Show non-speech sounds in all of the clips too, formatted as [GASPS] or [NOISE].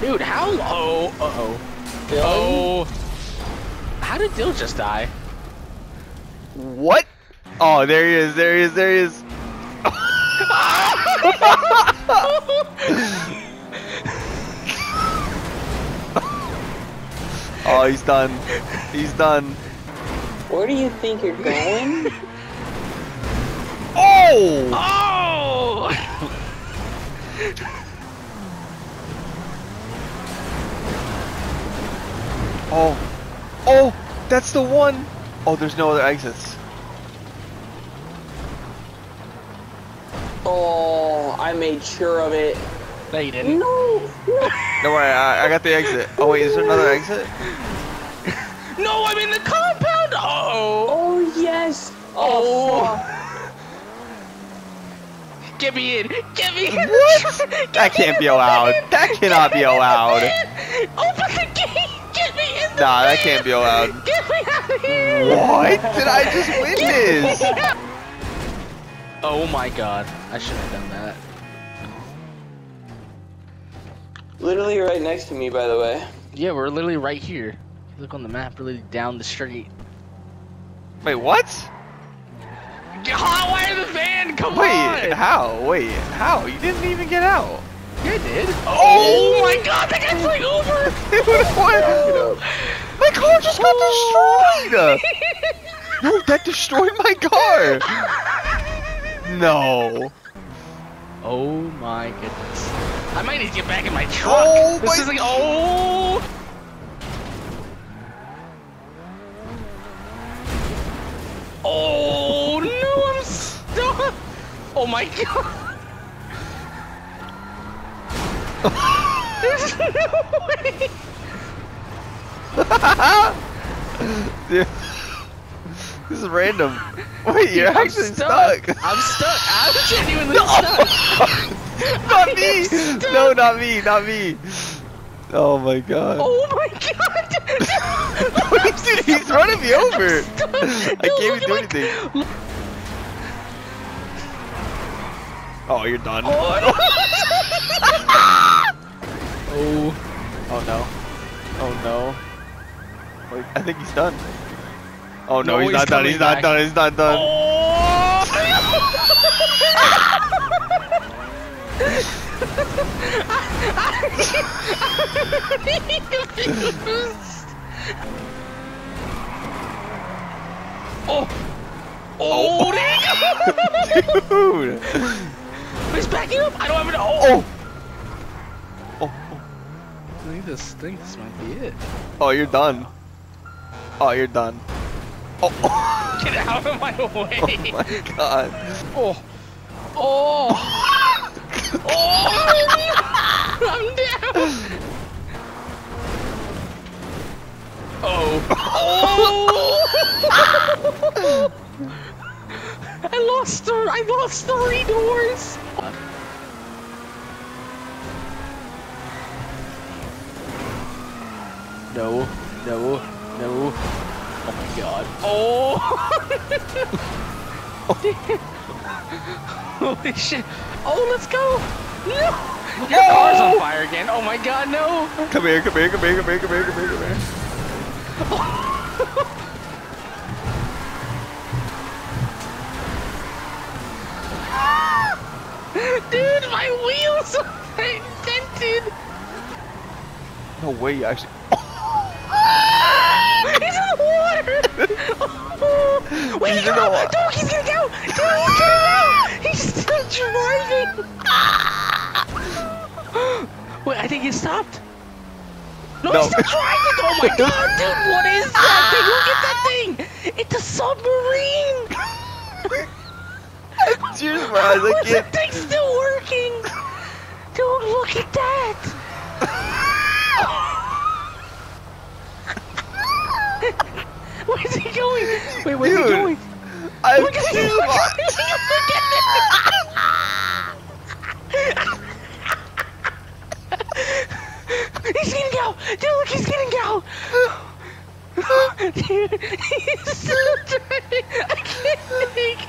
Dude, how low? Uh oh. Oh. How did Dill just die? What? Oh, there he is. There he is. There he is. [LAUGHS] oh, he's done. He's done. Where do you think you're going? [LAUGHS] Oh! Oh! [LAUGHS] Oh! Oh! That's the one! Oh, there's no other exits. oh, I made sure of it. no, you didn't. No, no. Don't worry, I, I got the exit. Oh wait, is there another exit? [LAUGHS] No, I'm in the compound. Uh oh. Oh yes. Oh. Oh. [LAUGHS] Get me in. Get me in. What? [LAUGHS] Get That me can't in be allowed. That cannot be Get me in the allowed. Open the gate. Get me in the Nah, that can't be allowed. [LAUGHS] Get me out of here. What did I just witness? Oh my god. I shouldn't have done that. Literally right next to me, by the way. Yeah, we're literally right here. Look on the map, really down the street. Wait, what? Hot wire the van, come Wait, on! how? Wait, how? You didn't even get out. Yeah, I did. Oh, oh! my god, that guy's like over! [LAUGHS] what? [LAUGHS] My car just got destroyed! [LAUGHS] No, that destroyed my car! No. oh my goodness. I might need to get back in my truck. Oh this my- is like, oh! Oh no, I'm stuck! Oh my god! [LAUGHS] There's no way! Dude. [LAUGHS] This is random. Wait, you're I'm actually stuck. I'm stuck. I'm [LAUGHS] genuinely stuck. [LAUGHS] not I'm me! stuck. No, not me, not me. Oh my god. Oh my god! Dude, he's running me over. I Dude, can't even do my- anything. Oh, you're done. Oh, Oh. Oh no. Oh no. Wait, I think he's done. Oh no, No, he's, he's not done. coming He's not done. He's not done. oh! Oh, you Dude. [LAUGHS] He's backing up! I don't have an Oh. oh! Oh. I think this, I think this might be it. Oh, you're done. Oh, you're done. Oh. [LAUGHS] Get out of my way! oh my god. Oh! Oh! [LAUGHS] oh! I'm down! Oh! Oh! I lost th- I lost three doors! No, no, no. Oh my god. Oh! [LAUGHS] Holy shit. Oh, let's go! No! Your car's on fire again. Oh my god, no! Come here, come here, come here, come here, come here, come here, come here. [LAUGHS] Dude, my wheels are [LAUGHS] indented! No way, you actually. He's in the water! Wait, He's he's in the out! wa- Dude, he's out! Dude, he's getting out! He's still driving! [GASPS] Wait, I think he stopped. No, No. he's still driving! Oh my [LAUGHS] god, dude, what is that thing? Look at that thing! It's a submarine! Tears in my eyes, I [LAUGHS] How is that thing still working? Dude, look at that! Where's he going? Wait, where's Dude, he going? I Look at him! Look at him! Look at him! He's getting out! Dude, look, he's getting out! [GASPS] Dude, he's still driving! I can't think!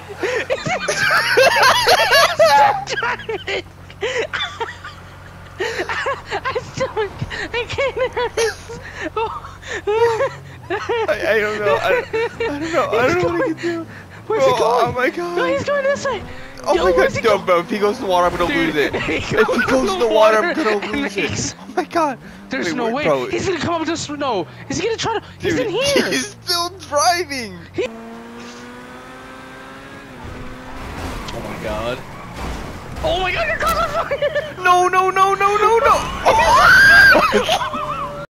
He's! He's still! [LAUGHS] I still Oh, I can't. Oh. [LAUGHS] [LAUGHS] I, I don't know. I, I don't know. I don't know what he can do. Where's oh, oh he going? Oh my god. No, he's going this way. Oh Yo, my god, he no, go- bro. If he goes in the water, I'm gonna Dude, lose it. [LAUGHS] he If he goes goes in in the the water, I'm gonna and lose he's- it. Oh my god. There's Wait, no way. bro. He's gonna come up to snow. Is he gonna try to? He's in [LAUGHS] here. He's still driving. Oh my god. Oh my god, your car's on fire! No, no, no, no, no, no. [LAUGHS] Oh.